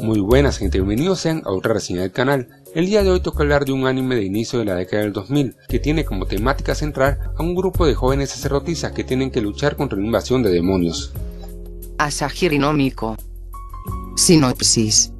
Muy buenas gente, bienvenidos sean a otra reseña del canal. El día de hoy toca hablar de un anime de inicio de la década del 2000, que tiene como temática central a un grupo de jóvenes sacerdotisas que tienen que luchar contra una invasión de demonios. Asahiri. Sinopsis.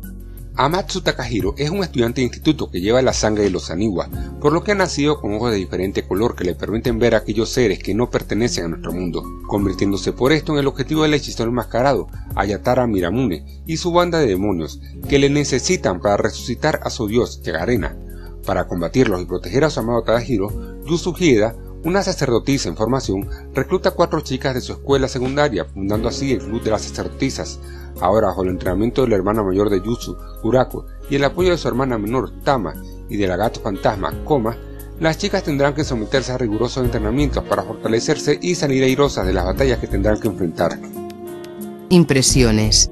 Amatsu Takahiro es un estudiante de instituto que lleva la sangre de los Aniwa, por lo que ha nacido con ojos de diferente color que le permiten ver a aquellos seres que no pertenecen a nuestro mundo, convirtiéndose por esto en el objetivo del hechicero enmascarado, Ayatara Miramune, y su banda de demonios, que le necesitan para resucitar a su dios Yagarena. Para combatirlos y proteger a su amado Takahiro, Yusu Hieda una sacerdotisa en formación recluta a cuatro chicas de su escuela secundaria, fundando así el Club de las Sacerdotisas. Ahora, bajo el entrenamiento de la hermana mayor de Yutsu, Kurako, y el apoyo de su hermana menor, Tama, y de la gato fantasma, Koma, las chicas tendrán que someterse a rigurosos entrenamientos para fortalecerse y salir airosas de las batallas que tendrán que enfrentar. Impresiones.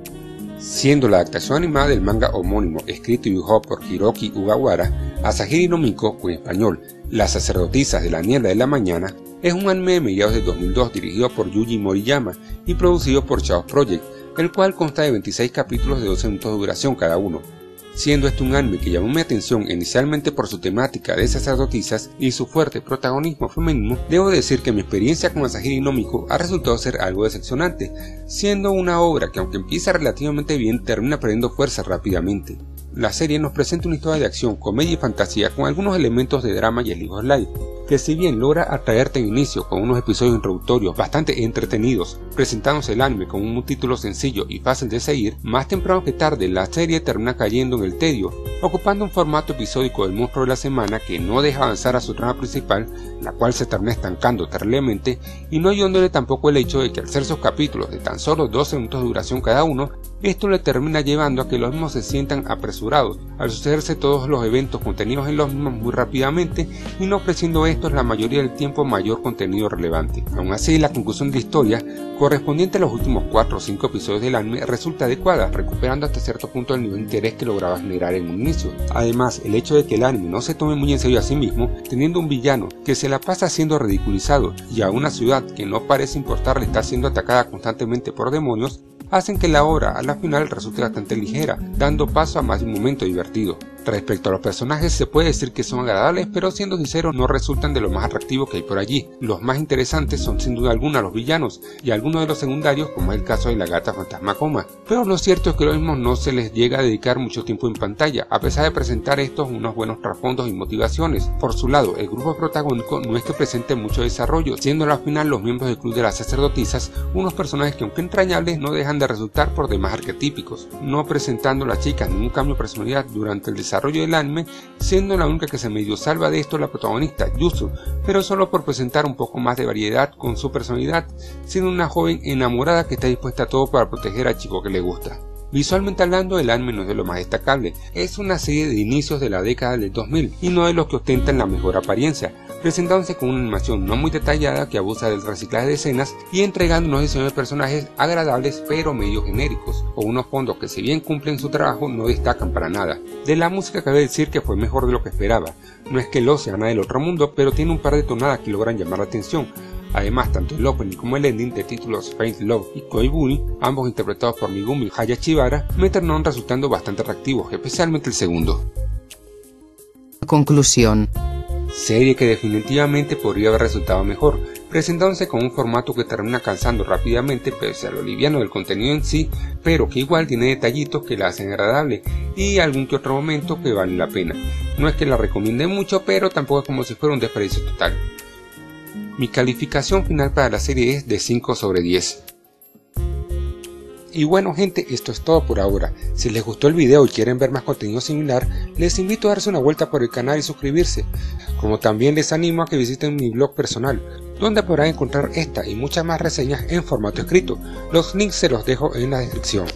Siendo la adaptación animada del manga homónimo escrito y dibujado por Hiroki Ugawara, Asahiri no Miko, o en español, Las sacerdotisas de la niebla de la mañana, es un anime de mediados de 2002 dirigido por Yuji Moriyama y producido por Chaos Project, el cual consta de 26 capítulos de 12 minutos de duración cada uno, siendo este un anime que llamó mi atención inicialmente por su temática de sacerdotisas y su fuerte protagonismo femenino, debo decir que mi experiencia con Asahiri Nomiko ha resultado ser algo decepcionante, siendo una obra que aunque empieza relativamente bien termina perdiendo fuerza rápidamente. La serie nos presenta una historia de acción, comedia y fantasía con algunos elementos de drama y el live que si bien logra atraerte en inicio con unos episodios introductorios bastante entretenidos, presentándose el anime con un título sencillo y fácil de seguir, más temprano que tarde la serie termina cayendo en el tedio, ocupando un formato episódico del monstruo de la semana que no deja avanzar a su trama principal, la cual se termina estancando terriblemente, y no ayudándole tampoco el hecho de que al ser sus capítulos de tan solo 12 minutos de duración cada uno, esto le termina llevando a que los mismos se sientan apresurados, al sucederse todos los eventos contenidos en los mismos muy rápidamente y no ofreciendo estos la mayoría del tiempo mayor contenido relevante. Aún así, la conclusión de la historia, correspondiente a los últimos 4 o 5 episodios del anime, resulta adecuada, recuperando hasta cierto punto el nivel de interés que lograba generar en un inicio. Además, el hecho de que el anime no se tome muy en serio a sí mismo, teniendo un villano que se la pasa siendo ridiculizado y a una ciudad que no parece importarle está siendo atacada constantemente por demonios, hacen que la obra a la final resulte bastante ligera, dando paso a más un momento divertido. Respecto a los personajes se puede decir que son agradables, pero siendo sinceros no resultan de lo más atractivo que hay por allí. Los más interesantes son sin duda alguna los villanos y algunos de los secundarios como es el caso de la gata fantasma coma. Pero lo cierto es que los mismos no se les llega a dedicar mucho tiempo en pantalla, a pesar de presentar estos unos buenos trasfondos y motivaciones. Por su lado, el grupo protagónico no es que presente mucho desarrollo, siendo al final los miembros del club de las sacerdotisas unos personajes que aunque entrañables no dejan de resultar por demás arquetípicos, no presentando a las chicas ningún cambio de personalidad durante el desarrollo desarrollo del anime, siendo la única que se medio salva de esto la protagonista, Yusu, pero solo por presentar un poco más de variedad con su personalidad, siendo una joven enamorada que está dispuesta a todo para proteger al chico que le gusta. Visualmente hablando, el anime no es de lo más destacable, es una serie de inicios de la década del 2000 y no de los que ostentan la mejor apariencia, presentándose con una animación no muy detallada que abusa del reciclaje de escenas y entregando unos diseños de personajes agradables pero medio genéricos, o unos fondos que si bien cumplen su trabajo no destacan para nada. De la música cabe decir que fue mejor de lo que esperaba, no es que lo sea nada del otro mundo, pero tiene un par de tonadas que logran llamar la atención, Además, tanto el opening como el ending de títulos Faint Love y Koibuni, ambos interpretados por Migumi Hayashibara, me terminaron resultando bastante atractivos, especialmente el segundo. Conclusión. Serie que definitivamente podría haber resultado mejor, presentándose con un formato que termina cansando rápidamente pese a lo liviano del contenido en sí, pero que igual tiene detallitos que la hacen agradable y algún que otro momento que vale la pena. No es que la recomiende mucho, pero tampoco es como si fuera un desperdicio total. Mi calificación final para la serie es de 5 sobre 10. Y bueno gente, esto es todo por ahora. Si les gustó el video y quieren ver más contenido similar, les invito a darse una vuelta por el canal y suscribirse. Como también les animo a que visiten mi blog personal, donde podrán encontrar esta y muchas más reseñas en formato escrito. Los links se los dejo en la descripción.